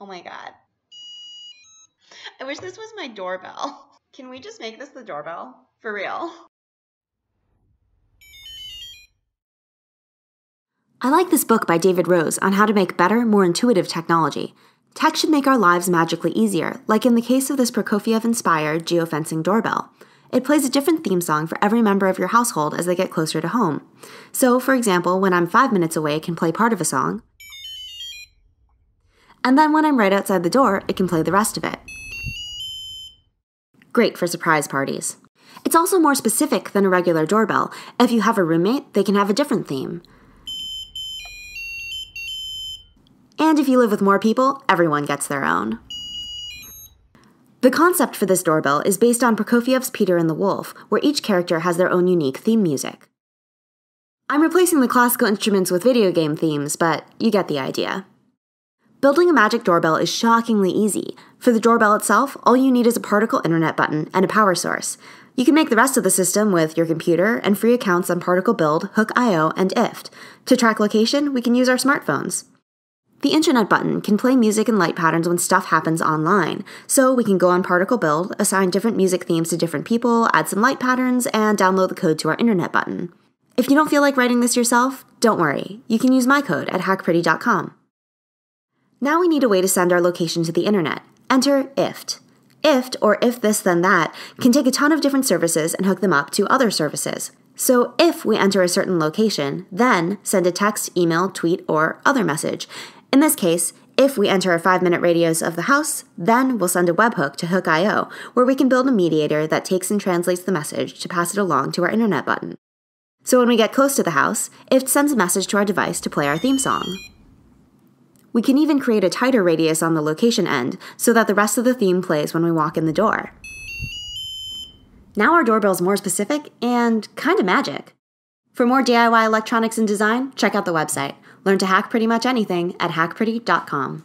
Oh my god. I wish this was my doorbell. Can we just make this the doorbell? For real? I like this book by David Rose on how to make better, more intuitive technology. Tech should make our lives magically easier, like in the case of this Prokofiev inspired geofencing doorbell. It plays a different theme song for every member of your household as they get closer to home. So, for example, when I'm five minutes away, it can play part of a song. And then when I'm right outside the door, it can play the rest of it. Great for surprise parties. It's also more specific than a regular doorbell. If you have a roommate, they can have a different theme. And if you live with more people, everyone gets their own. The concept for this doorbell is based on Prokofiev's Peter and the Wolf, where each character has their own unique theme music. I'm replacing the classical instruments with video game themes, but you get the idea. Building a magic doorbell is shockingly easy. For the doorbell itself, all you need is a particle internet button and a power source. You can make the rest of the system with your computer and free accounts on Particle Build, Hook.io, and IFTTT. To track location, we can use our smartphones. The internet button can play music and light patterns when stuff happens online, so we can go on Particle Build, assign different music themes to different people, add some light patterns, and download the code to our internet button. If you don't feel like writing this yourself, don't worry, you can use my code at hackpretty.com. Now we need a way to send our location to the internet. Enter IFTTT. IFTTT, or if this then that, can take a ton of different services and hook them up to other services. So if we enter a certain location, then send a text, email, tweet, or other message, in this case, if we enter a 5 minute radius of the house, then we'll send a webhook to Hook.io, where we can build a mediator that takes and translates the message to pass it along to our internet button. So when we get close to the house, IFTTT sends a message to our device to play our theme song. We can even create a tighter radius on the location end so that the rest of the theme plays when we walk in the door. Now our doorbell's more specific and kinda magic. For more DIY electronics and design, check out the website Learn to hack pretty much anything at hackpretty.com.